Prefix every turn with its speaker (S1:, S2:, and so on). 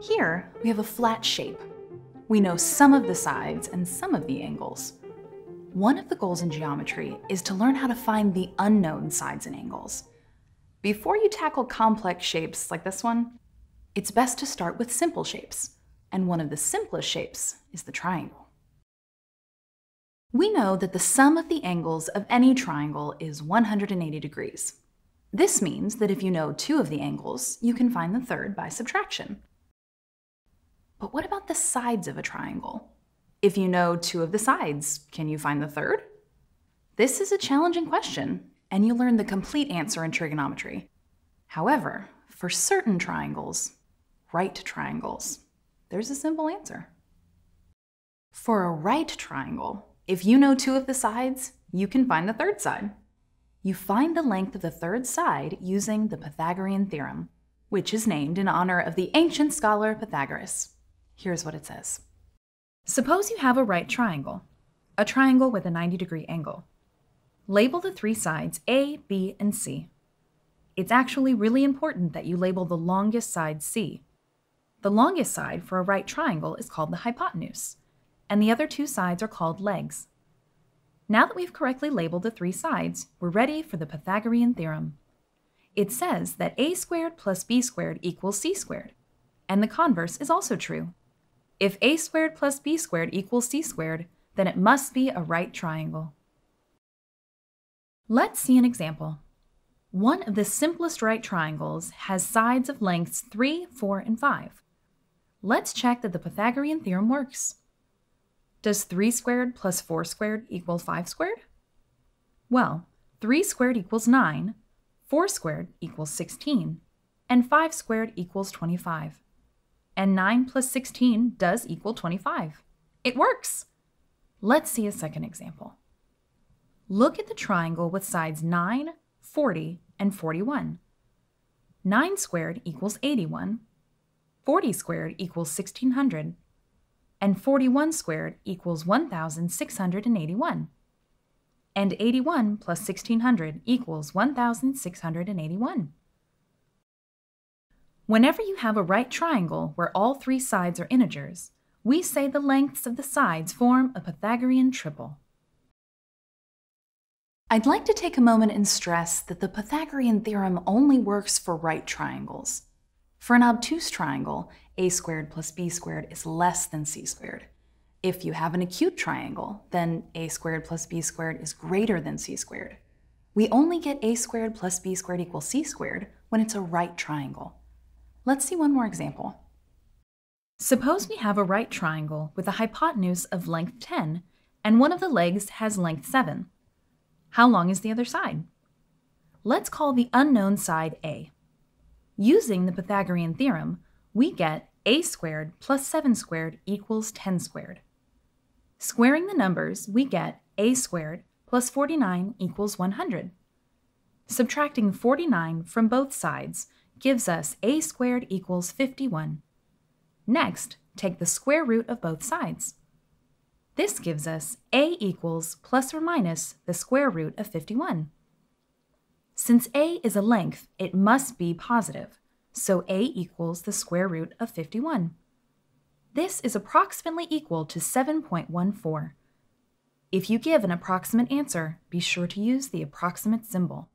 S1: Here, we have a flat shape. We know some of the sides and some of the angles. One of the goals in geometry is to learn how to find the unknown sides and angles. Before you tackle complex shapes like this one, it's best to start with simple shapes, and one of the simplest shapes is the triangle. We know that the sum of the angles of any triangle is 180 degrees. This means that if you know two of the angles, you can find the third by subtraction. But what about the sides of a triangle? If you know two of the sides, can you find the third? This is a challenging question, and you learn the complete answer in trigonometry. However, for certain triangles, right triangles, there's a simple answer. For a right triangle, if you know two of the sides, you can find the third side. You find the length of the third side using the Pythagorean theorem, which is named in honor of the ancient scholar Pythagoras. Here's what it says. Suppose you have a right triangle, a triangle with a 90 degree angle. Label the three sides A, B, and C. It's actually really important that you label the longest side C. The longest side for a right triangle is called the hypotenuse, and the other two sides are called legs. Now that we've correctly labeled the three sides, we're ready for the Pythagorean theorem. It says that a squared plus b squared equals c squared, and the converse is also true. If a squared plus b squared equals c squared, then it must be a right triangle. Let's see an example. One of the simplest right triangles has sides of lengths 3, 4, and 5. Let's check that the Pythagorean theorem works. Does 3 squared plus 4 squared equal 5 squared? Well, 3 squared equals 9, 4 squared equals 16, and 5 squared equals 25. And 9 plus 16 does equal 25. It works! Let's see a second example. Look at the triangle with sides 9, 40, and 41. 9 squared equals 81, 40 squared equals 1600, and 41 squared equals 1681. And 81 plus 1600 equals 1681. Whenever you have a right triangle where all three sides are integers, we say the lengths of the sides form a Pythagorean triple. I'd like to take a moment and stress that the Pythagorean theorem only works for right triangles. For an obtuse triangle, a squared plus b squared is less than c squared. If you have an acute triangle, then a squared plus b squared is greater than c squared. We only get a squared plus b squared equals c squared when it's a right triangle. Let's see one more example. Suppose we have a right triangle with a hypotenuse of length 10 and one of the legs has length 7. How long is the other side? Let's call the unknown side A. Using the Pythagorean theorem, we get a squared plus 7 squared equals 10 squared. Squaring the numbers, we get a squared plus 49 equals 100. Subtracting 49 from both sides gives us a squared equals 51. Next, take the square root of both sides. This gives us a equals plus or minus the square root of 51. Since a is a length, it must be positive, so a equals the square root of 51. This is approximately equal to 7.14. If you give an approximate answer, be sure to use the approximate symbol.